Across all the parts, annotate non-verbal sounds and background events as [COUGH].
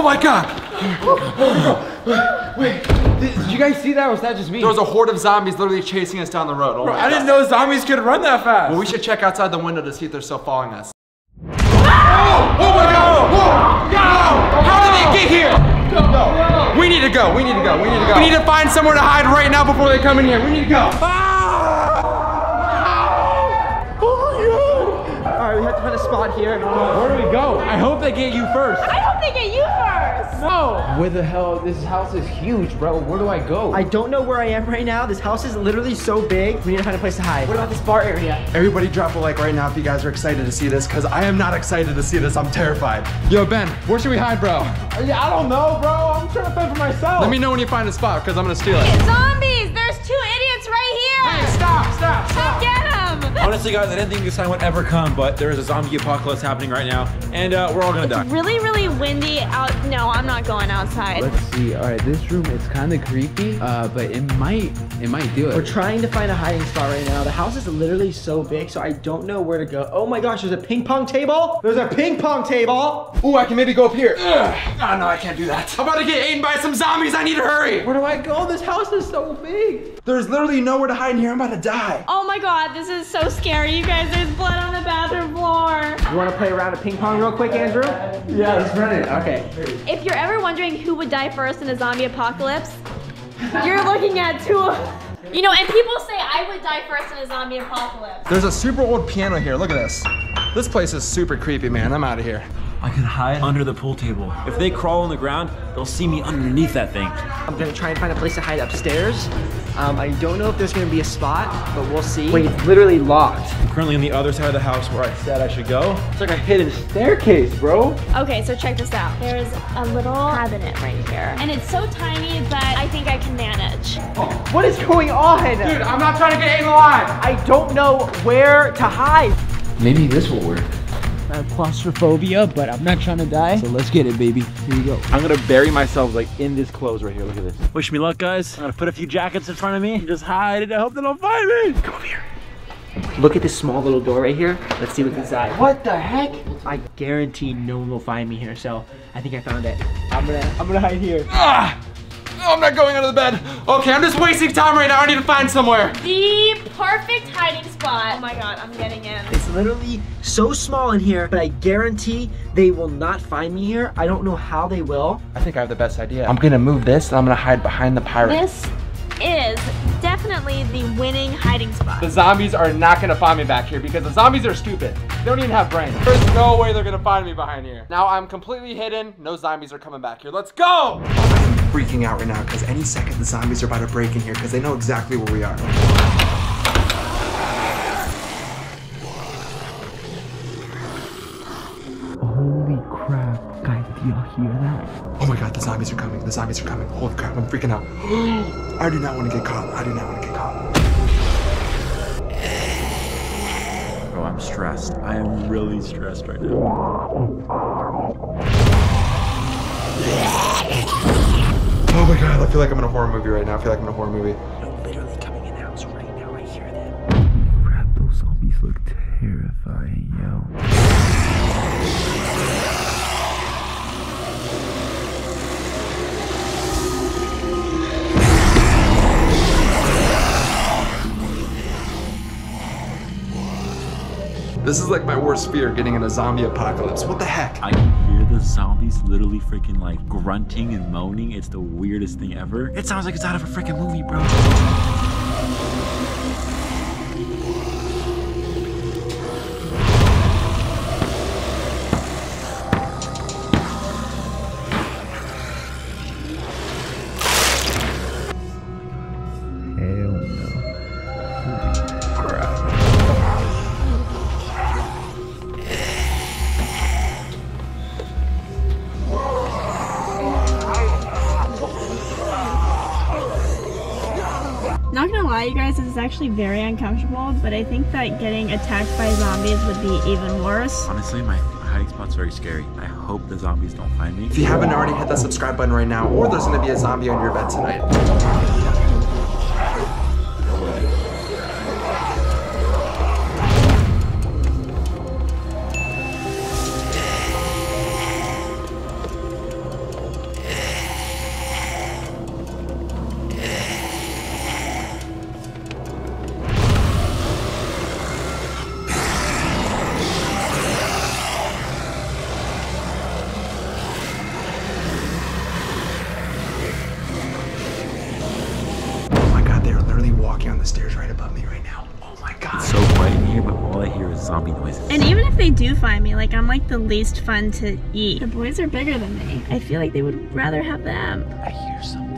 Oh my god! [GASPS] Wait, did, did you guys see that or was that just me? There was a horde of zombies literally chasing us down the road. Oh my I didn't know zombies could run that fast. Well, we should check outside the window to see if they're still following us. oh, oh my god! Whoa! Yo! How did they get here? We need to go. We need to go. We need to go. We need to find somewhere to hide right now before they come in here. We need to go. Alright, have to find a spot here. Where do we go? I hope they get you first. I hope they get you first. No! Where the hell? This house is huge, bro. Where do I go? I don't know where I am right now. This house is literally so big. We need to find a place to hide. What about this bar area? Everybody drop a like right now if you guys are excited to see this, because I am not excited to see this. I'm terrified. Yo, Ben, where should we hide, bro? Yeah, I don't know, bro. I'm trying to fend for myself. Let me know when you find a spot, because I'm gonna steal it. Zombies! There's Honestly, guys, I didn't think this time would ever come, but there is a zombie apocalypse happening right now, and uh, we're all gonna die. Really, really windy out. No, I'm not going outside. Let's see. All right, this room is kind of creepy, uh, but it might, it might do it. We're trying to find a hiding spot right now. The house is literally so big, so I don't know where to go. Oh my gosh, there's a ping pong table. There's a ping pong table. Ooh, I can maybe go up here. Ugh. Oh, no, I can't do that. I'm about to get eaten by some zombies. I need to hurry. Where do I go? This house is so big. There's literally nowhere to hide in here. I'm about to die. Oh my god, this is so scary. You guys, there's blood on the bathroom floor. You want to play around of ping pong real quick, Andrew? Yeah, let's run it. Okay. If you're ever wondering who would die first in a zombie apocalypse, you're looking at two of. You know, and people say I would die first in a zombie apocalypse. There's a super old piano here. Look at this. This place is super creepy, man. I'm out of here. I can hide under the pool table. If they crawl on the ground, they'll see me underneath that thing. I'm gonna try and find a place to hide upstairs. Um, I don't know if there's gonna be a spot, but we'll see. Wait, it's literally locked. I'm currently on the other side of the house where I said I should go. It's like a hidden staircase, bro. Okay, so check this out. There's a little cabinet right here. And it's so tiny that I think I can manage. What is going on? Dude, I'm not trying to get eaten alive. I don't know where to hide. Maybe this will work. I have claustrophobia, but I'm not trying to die. So let's get it, baby. Here you go. I'm gonna bury myself like in this clothes right here. Look at this. Wish me luck, guys. I'm gonna put a few jackets in front of me and just hide and I hope they don't find me. Come over here. Look at this small little door right here. Let's see what's inside. What the heck? I guarantee no one will find me here, so I think I found it. I'm gonna I'm gonna hide here. Ah! Oh, I'm not going under the bed. Okay, I'm just wasting time right now. I need to find somewhere. The perfect hiding spot. Oh my god, I'm getting in. It's literally so small in here, but I guarantee they will not find me here. I don't know how they will. I think I have the best idea. I'm gonna move this and I'm gonna hide behind the pirate. This is definitely the winning hiding spot. The zombies are not gonna find me back here because the zombies are stupid. They don't even have brains. There's no way they're gonna find me behind here. Now I'm completely hidden. No zombies are coming back here. Let's go! I'm freaking out right now because any second the zombies are about to break in here because they know exactly where we are. Hear that? Oh my god, the zombies are coming. The zombies are coming. Holy crap, I'm freaking out. [GASPS] I do not want to get caught. I do not want to get caught. Oh, I'm stressed. I am really stressed right now. Oh my god, I feel like I'm in a horror movie right now. I feel like I'm in a horror movie. This is like my worst fear, getting in a zombie apocalypse. What the heck? I can hear the zombies literally freaking like grunting and moaning. It's the weirdest thing ever. It sounds like it's out of a freaking movie, bro. Lie, you guys, this is actually very uncomfortable, but I think that getting attacked by zombies would be even worse. Honestly, my my hiding spot's very scary. I hope the zombies don't find me. If you haven't already, hit that subscribe button right now, or there's gonna be a zombie on your bed tonight. Zombie noises. And even if they do find me, like I'm like the least fun to eat. The boys are bigger than me. I feel like they would rather have them. I hear something.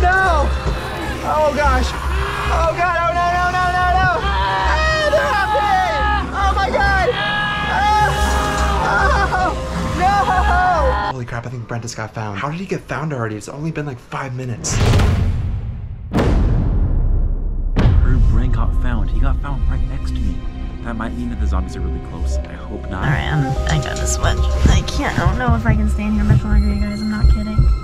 No! Oh gosh! Oh god! Oh no no no no no! Ah, they're happening! Oh my god! Ah! Oh, no! Holy crap, I think Brent just got found. How did he get found already? It's only been like five minutes. Heard Brent got found. He got found right next to me. That might mean that the zombies are really close. I hope not. All right, I'm, I gotta switch. I can't. I don't know if I can stand here much longer, you guys. I'm not kidding.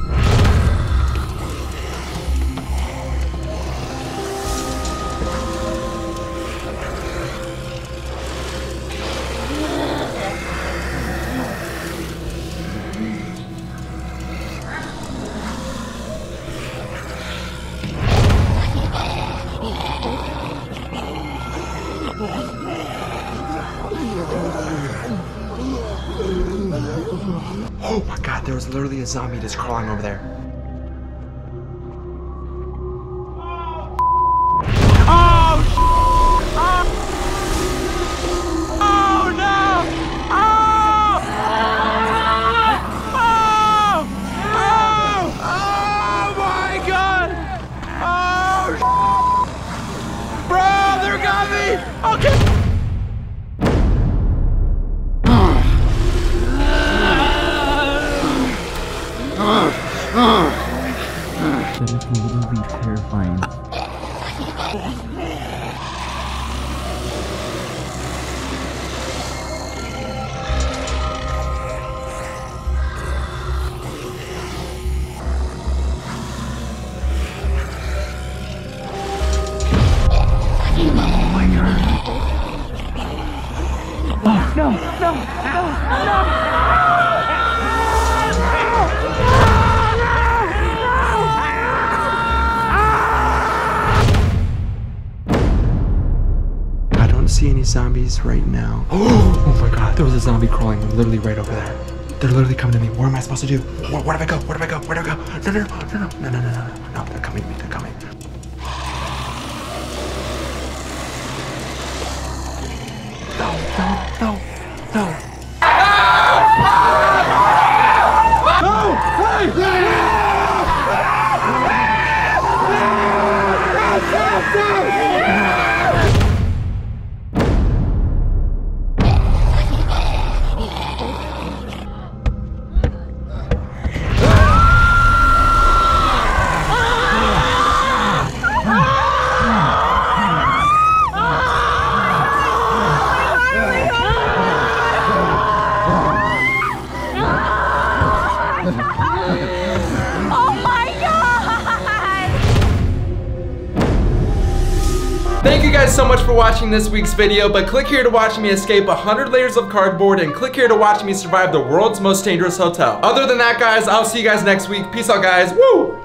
Oh my god, there was literally a zombie just crawling over there. That is literally terrifying. Oh no, no, no, no! Don't see any zombies right now. Oh my god, there was a zombie crawling literally right over there. They're literally coming to me. What am I supposed to do? Where, where do I go? Where do I go? Where do I go? No, no, no, no, no, no, no, no, no, no. They're coming to me. They're coming. Oh my god! Thank you guys so much for watching this week's video, but click here to watch me escape 100 layers of cardboard and click here to watch me survive the world's most dangerous hotel. Other than that, guys, I'll see you guys next week. Peace out, guys. Woo!